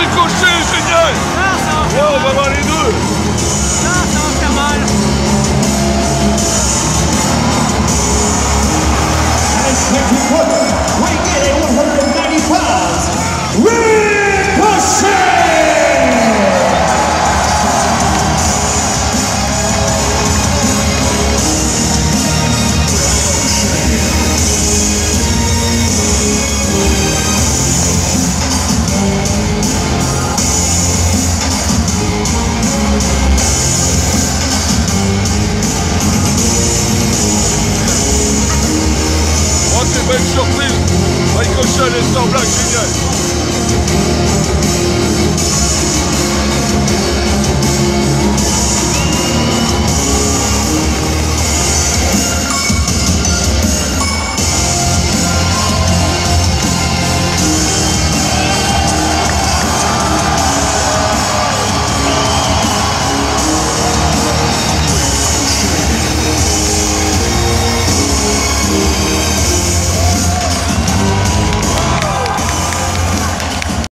Ricochet, génial Ah, ça on va voir les deux Ah, ça va faire mal. Belle surprise. Ricochet, les Star Black, génial